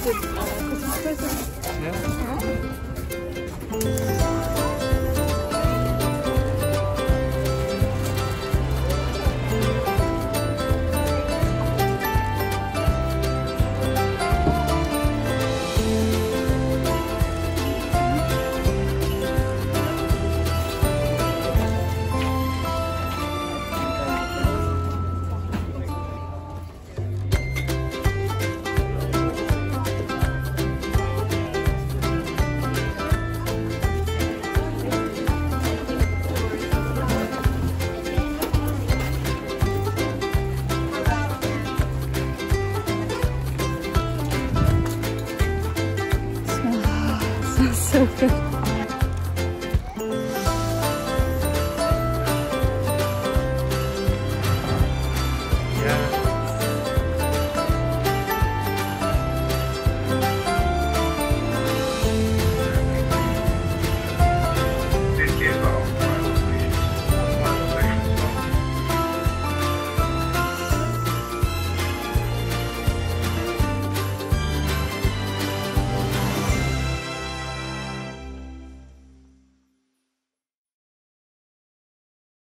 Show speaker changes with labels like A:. A: 이제 그 스트레스. 네?
B: so good.